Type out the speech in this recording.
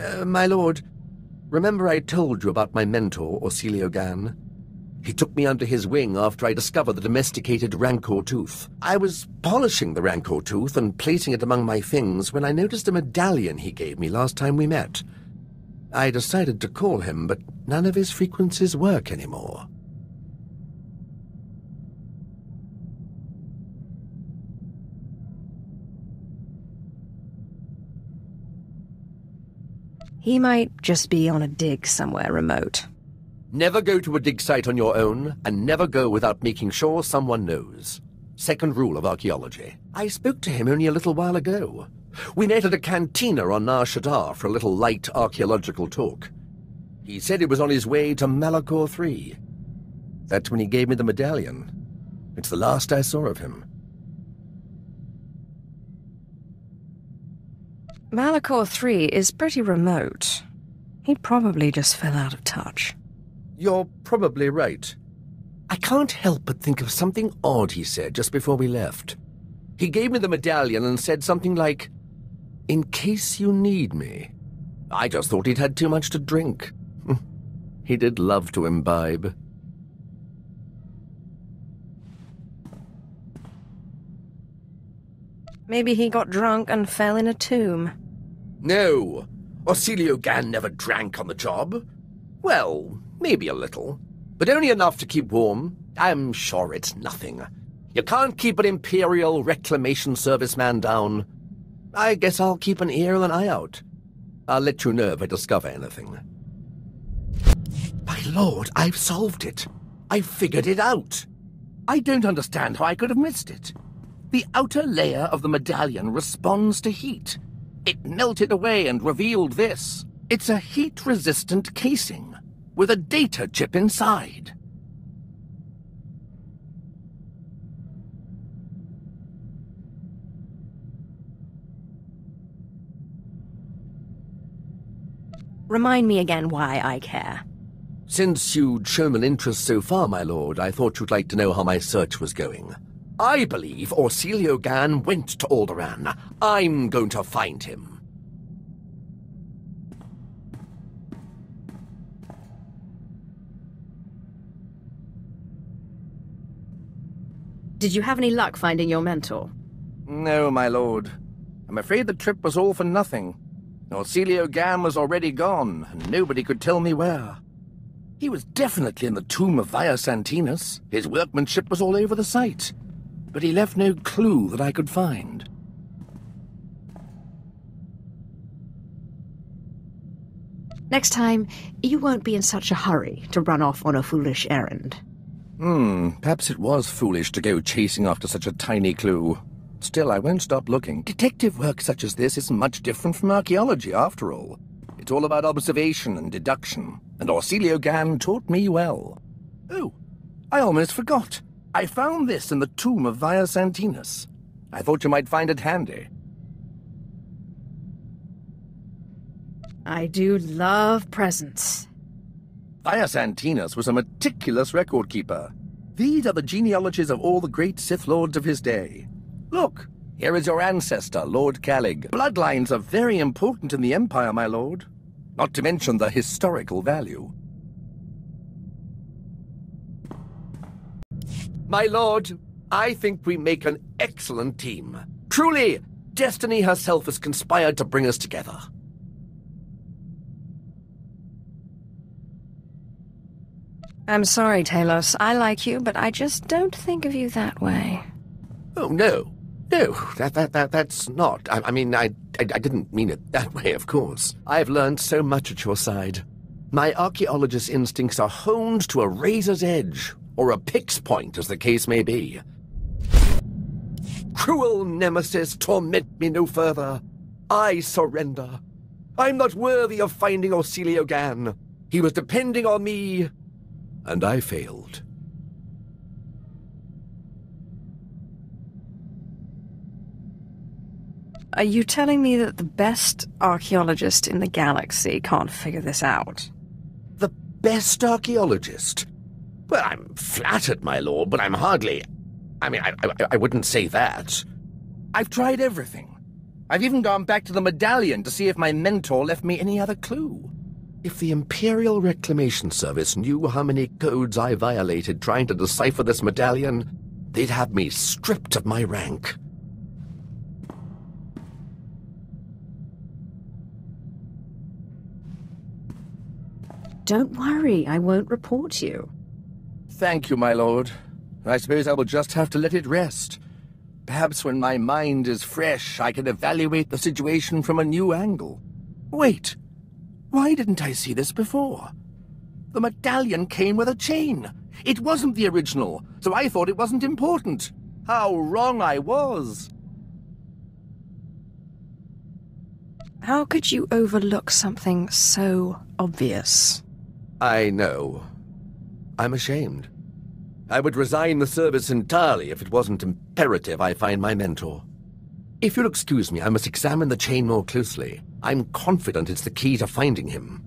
Uh, my lord, remember I told you about my mentor, Orsilio Gan? He took me under his wing after I discovered the domesticated Rancor tooth. I was polishing the Rancor tooth and placing it among my things when I noticed a medallion he gave me last time we met. I decided to call him, but none of his frequencies work anymore. He might just be on a dig somewhere remote. Never go to a dig site on your own, and never go without making sure someone knows. Second rule of archaeology. I spoke to him only a little while ago. We met at a cantina on Nar Shaddaa for a little light archaeological talk. He said he was on his way to Malachor III. That's when he gave me the medallion. It's the last I saw of him. Malachor 3 is pretty remote. He probably just fell out of touch. You're probably right. I can't help but think of something odd he said just before we left. He gave me the medallion and said something like, In case you need me. I just thought he'd had too much to drink. he did love to imbibe. Maybe he got drunk and fell in a tomb. No, Orsilio Gan never drank on the job. Well, Maybe a little. But only enough to keep warm. I'm sure it's nothing. You can't keep an Imperial Reclamation Service man down. I guess I'll keep an ear and an eye out. I'll let you know if I discover anything. My lord, I've solved it. I've figured it out. I don't understand how I could have missed it. The outer layer of the medallion responds to heat. It melted away and revealed this. It's a heat-resistant casing with a data chip inside. Remind me again why I care. Since you'd shown an interest so far, my lord, I thought you'd like to know how my search was going. I believe Orsilio Gan went to Alderaan. I'm going to find him. Did you have any luck finding your mentor? No, my lord. I'm afraid the trip was all for nothing. Orsilio Gan was already gone, and nobody could tell me where. He was definitely in the tomb of Vaya Santinus. His workmanship was all over the site. But he left no clue that I could find. Next time, you won't be in such a hurry to run off on a foolish errand. Hmm, perhaps it was foolish to go chasing after such a tiny clue. Still, I won't stop looking. Detective work such as this isn't much different from archaeology, after all. It's all about observation and deduction, and Orsilio Gan taught me well. Oh, I almost forgot. I found this in the tomb of Vaya Santinus. I thought you might find it handy. I do love presents. Vaya Santinus was a meticulous record keeper. These are the genealogies of all the great Sith Lords of his day. Look, here is your ancestor, Lord Kallig. Bloodlines are very important in the Empire, my lord. Not to mention the historical value. My lord, I think we make an excellent team. Truly, destiny herself has conspired to bring us together. I'm sorry, Talos. I like you, but I just don't think of you that way. Oh, no. No, that, that, that, that's not. I, I mean, I, I, I didn't mean it that way, of course. I've learned so much at your side. My archaeologist instincts are honed to a razor's edge, or a pick's point, as the case may be. Cruel nemesis, torment me no further. I surrender. I'm not worthy of finding Orsilio Gan. He was depending on me and I failed. Are you telling me that the best archaeologist in the galaxy can't figure this out? The best archaeologist? Well, I'm flattered, my lord, but I'm hardly... I mean, I, I, I wouldn't say that. I've tried everything. I've even gone back to the medallion to see if my mentor left me any other clue. If the Imperial Reclamation Service knew how many codes I violated trying to decipher this medallion, they'd have me stripped of my rank. Don't worry, I won't report you. Thank you, my lord. I suppose I will just have to let it rest. Perhaps when my mind is fresh, I can evaluate the situation from a new angle. Wait, why didn't I see this before? The medallion came with a chain. It wasn't the original, so I thought it wasn't important. How wrong I was. How could you overlook something so obvious? I know. I'm ashamed. I would resign the service entirely if it wasn't imperative I find my mentor. If you'll excuse me, I must examine the chain more closely. I'm confident it's the key to finding him.